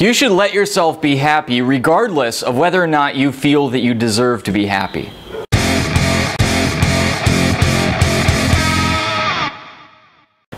You should let yourself be happy regardless of whether or not you feel that you deserve to be happy.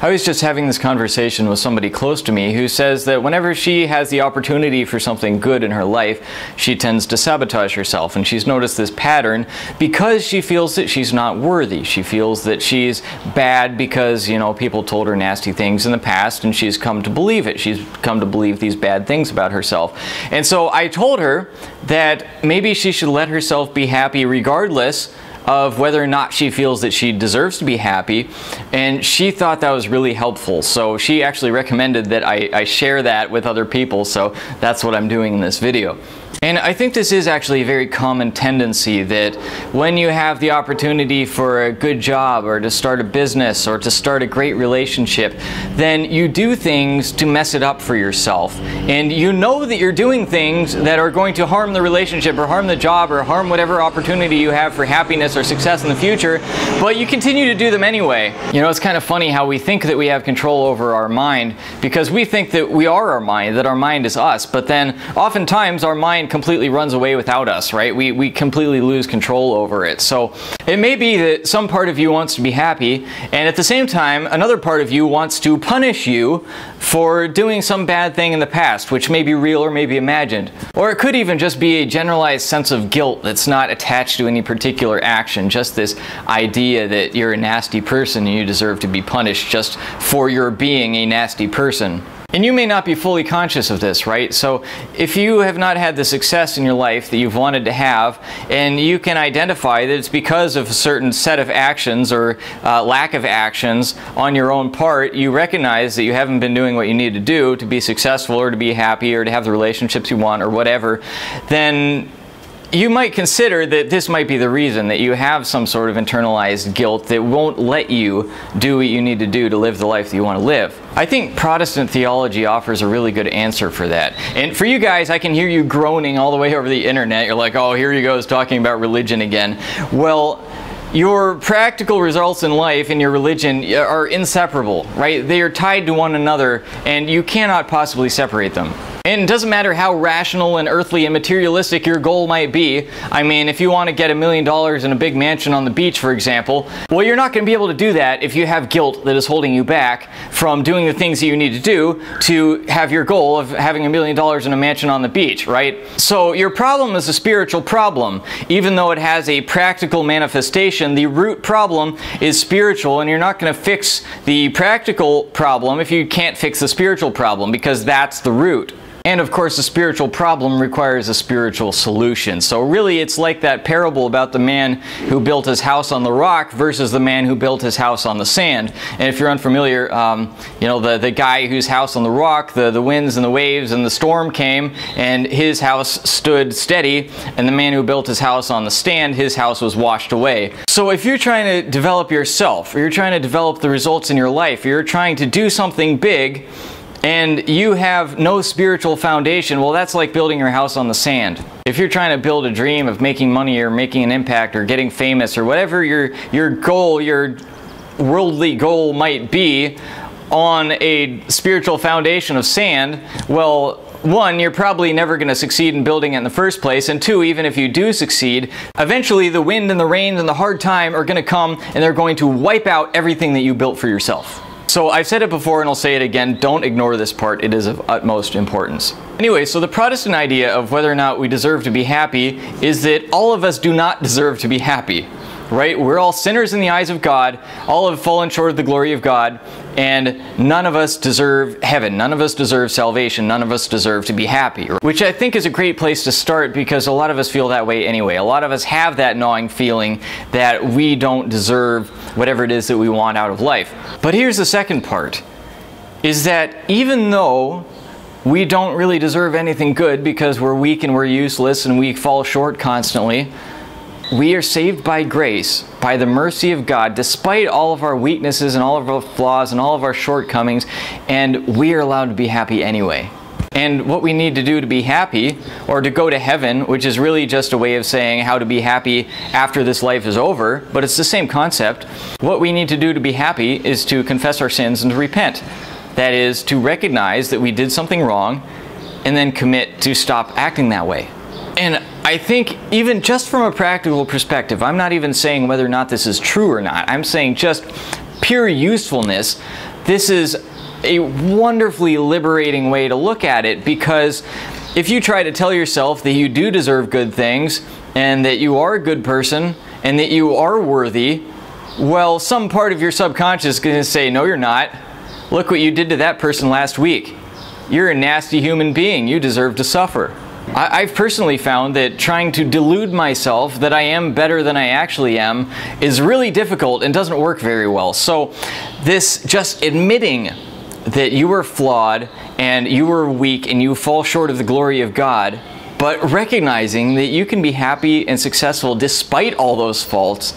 I was just having this conversation with somebody close to me who says that whenever she has the opportunity for something good in her life, she tends to sabotage herself. And she's noticed this pattern because she feels that she's not worthy. She feels that she's bad because, you know, people told her nasty things in the past and she's come to believe it. She's come to believe these bad things about herself. And so I told her that maybe she should let herself be happy regardless of whether or not she feels that she deserves to be happy. And she thought that was really helpful. So she actually recommended that I, I share that with other people. So that's what I'm doing in this video. And I think this is actually a very common tendency that when you have the opportunity for a good job or to start a business or to start a great relationship, then you do things to mess it up for yourself. And you know that you're doing things that are going to harm the relationship or harm the job or harm whatever opportunity you have for happiness or success in the future, but you continue to do them anyway. You know, it's kind of funny how we think that we have control over our mind because we think that we are our mind, that our mind is us, but then oftentimes our mind completely runs away without us, right? We, we completely lose control over it. So it may be that some part of you wants to be happy, and at the same time, another part of you wants to punish you for doing some bad thing in the past, which may be real or may be imagined. Or it could even just be a generalized sense of guilt that's not attached to any particular action, just this idea that you're a nasty person and you deserve to be punished just for your being a nasty person. And you may not be fully conscious of this, right? So if you have not had the success in your life that you've wanted to have, and you can identify that it's because of a certain set of actions or uh, lack of actions on your own part, you recognize that you haven't been doing what you need to do to be successful or to be happy or to have the relationships you want or whatever, then you might consider that this might be the reason that you have some sort of internalized guilt that won't let you do what you need to do to live the life that you want to live. I think Protestant theology offers a really good answer for that. And for you guys, I can hear you groaning all the way over the internet. You're like, oh, here he goes talking about religion again. Well, your practical results in life and your religion uh, are inseparable, right? They are tied to one another and you cannot possibly separate them. And it doesn't matter how rational and earthly and materialistic your goal might be. I mean, if you want to get a million dollars in a big mansion on the beach, for example, well, you're not going to be able to do that if you have guilt that is holding you back from doing the things that you need to do to have your goal of having a million dollars in a mansion on the beach, right? So your problem is a spiritual problem. Even though it has a practical manifestation, the root problem is spiritual, and you're not going to fix the practical problem if you can't fix the spiritual problem because that's the root. And of course, a spiritual problem requires a spiritual solution. So really, it's like that parable about the man who built his house on the rock versus the man who built his house on the sand. And if you're unfamiliar, um, you know, the, the guy whose house on the rock, the, the winds and the waves and the storm came, and his house stood steady, and the man who built his house on the stand, his house was washed away. So if you're trying to develop yourself, or you're trying to develop the results in your life, or you're trying to do something big, and you have no spiritual foundation, well, that's like building your house on the sand. If you're trying to build a dream of making money or making an impact or getting famous or whatever your, your goal, your worldly goal might be on a spiritual foundation of sand, well, one, you're probably never going to succeed in building it in the first place, and two, even if you do succeed, eventually the wind and the rain and the hard time are going to come and they're going to wipe out everything that you built for yourself. So I've said it before and I'll say it again, don't ignore this part, it is of utmost importance. Anyway, so the Protestant idea of whether or not we deserve to be happy is that all of us do not deserve to be happy right? We're all sinners in the eyes of God. All have fallen short of the glory of God, and none of us deserve heaven. None of us deserve salvation. None of us deserve to be happy, which I think is a great place to start because a lot of us feel that way anyway. A lot of us have that gnawing feeling that we don't deserve whatever it is that we want out of life. But here's the second part, is that even though we don't really deserve anything good because we're weak and we're useless and we fall short constantly, we are saved by grace, by the mercy of God, despite all of our weaknesses and all of our flaws and all of our shortcomings, and we are allowed to be happy anyway. And what we need to do to be happy, or to go to heaven, which is really just a way of saying how to be happy after this life is over, but it's the same concept. What we need to do to be happy is to confess our sins and to repent. That is, to recognize that we did something wrong and then commit to stop acting that way. I think even just from a practical perspective, I'm not even saying whether or not this is true or not. I'm saying just pure usefulness. This is a wonderfully liberating way to look at it because if you try to tell yourself that you do deserve good things and that you are a good person and that you are worthy, well, some part of your subconscious is going to say, no, you're not. Look what you did to that person last week. You're a nasty human being. You deserve to suffer. I, have personally found that trying to delude myself that I am better than I actually am is really difficult and doesn't work very well. So, this just admitting that you are flawed and you are weak and you fall short of the glory of God, but recognizing that you can be happy and successful despite all those faults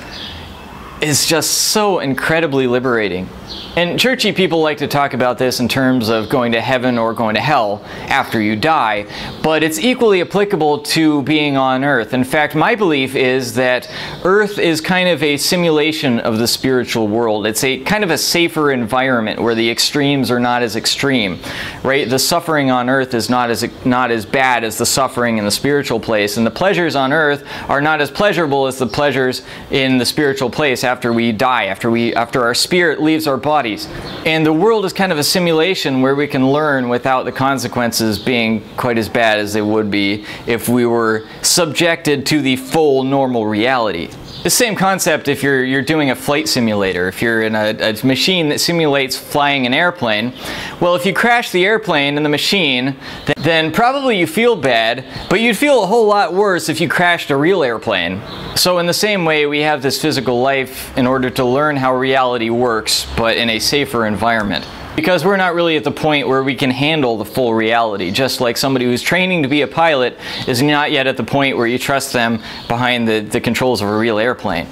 is just so incredibly liberating. And churchy people like to talk about this in terms of going to heaven or going to hell after you die, but it's equally applicable to being on earth. In fact, my belief is that earth is kind of a simulation of the spiritual world. It's a kind of a safer environment where the extremes are not as extreme, right? The suffering on earth is not as not as bad as the suffering in the spiritual place, and the pleasures on earth are not as pleasurable as the pleasures in the spiritual place after we die, after we after our spirit leaves our body bodies. And the world is kind of a simulation where we can learn without the consequences being quite as bad as they would be if we were subjected to the full normal reality. The same concept if you're, you're doing a flight simulator, if you're in a, a, machine that simulates flying an airplane. Well, if you crash the airplane and the machine, then, then probably you feel bad, but you'd feel a whole lot worse if you crashed a real airplane. So in the same way, we have this physical life in order to learn how reality works, but in a safer environment. Because we're not really at the point where we can handle the full reality, just like somebody who's training to be a pilot is not yet at the point where you trust them behind the, the controls of a real airplane.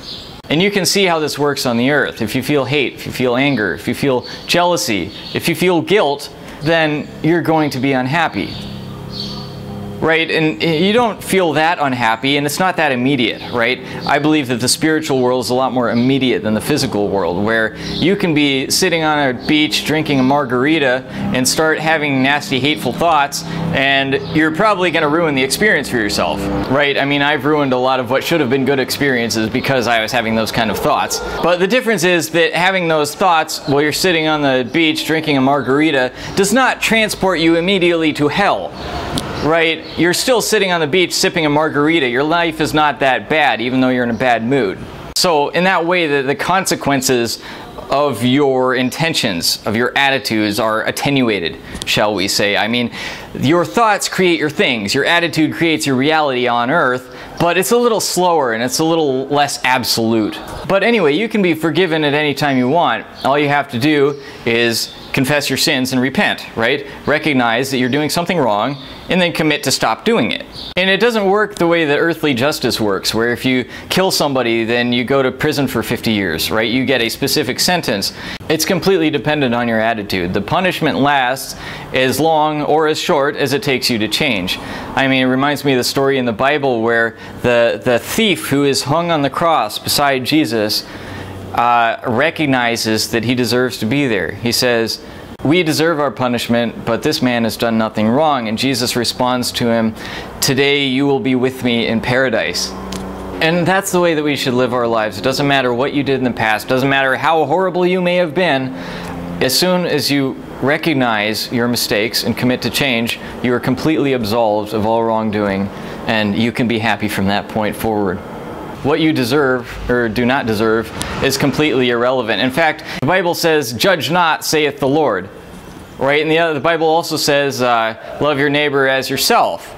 And you can see how this works on the earth. If you feel hate, if you feel anger, if you feel jealousy, if you feel guilt, then you're going to be unhappy right? And you don't feel that unhappy, and it's not that immediate, right? I believe that the spiritual world is a lot more immediate than the physical world, where you can be sitting on a beach drinking a margarita and start having nasty, hateful thoughts, and you're probably going to ruin the experience for yourself, right? I mean, I've ruined a lot of what should have been good experiences because I was having those kind of thoughts. But the difference is that having those thoughts while you're sitting on the beach drinking a margarita does not transport you immediately to hell right? You're still sitting on the beach sipping a margarita. Your life is not that bad, even though you're in a bad mood. So in that way, the, the consequences of your intentions, of your attitudes are attenuated, shall we say. I mean, your thoughts create your things. Your attitude creates your reality on earth, but it's a little slower and it's a little less absolute. But anyway, you can be forgiven at any time you want. All you have to do is confess your sins and repent, right? Recognize that you're doing something wrong and then commit to stop doing it. And it doesn't work the way that earthly justice works, where if you kill somebody, then you go to prison for 50 years, right? You get a specific sentence. It's completely dependent on your attitude. The punishment lasts as long or as short as it takes you to change. I mean, it reminds me of the story in the Bible where the, the thief who is hung on the cross beside Jesus uh, recognizes that he deserves to be there. He says, we deserve our punishment, but this man has done nothing wrong. And Jesus responds to him, Today you will be with me in paradise. And that's the way that we should live our lives. It doesn't matter what you did in the past, doesn't matter how horrible you may have been. As soon as you recognize your mistakes and commit to change, you are completely absolved of all wrongdoing, and you can be happy from that point forward what you deserve or do not deserve is completely irrelevant. In fact, the Bible says, Judge not, saith the Lord. Right? And the, other, the Bible also says, uh, Love your neighbor as yourself.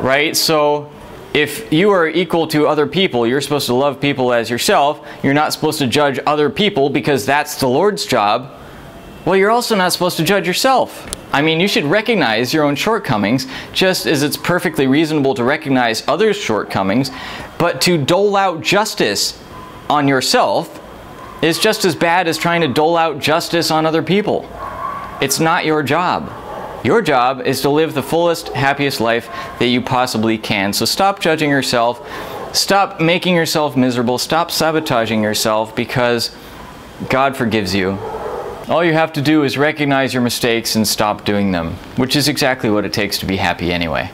Right? So, if you are equal to other people, you're supposed to love people as yourself. You're not supposed to judge other people because that's the Lord's job. Well, you're also not supposed to judge yourself. I mean, you should recognize your own shortcomings, just as it's perfectly reasonable to recognize others' shortcomings, but to dole out justice on yourself is just as bad as trying to dole out justice on other people. It's not your job. Your job is to live the fullest, happiest life that you possibly can. So stop judging yourself. Stop making yourself miserable. Stop sabotaging yourself because God forgives you All you have to do is recognize your mistakes and stop doing them, which is exactly what it takes to be happy anyway.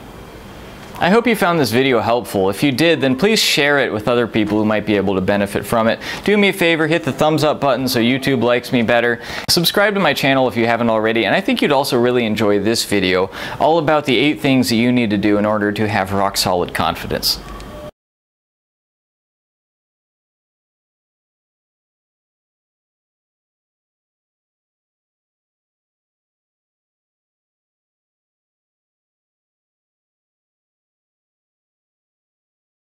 I hope you found this video helpful. If you did, then please share it with other people who might be able to benefit from it. Do me a favor, hit the thumbs up button so YouTube likes me better. Subscribe to my channel if you haven't already, and I think you'd also really enjoy this video, all about the eight things that you need to do in order to have rock solid confidence.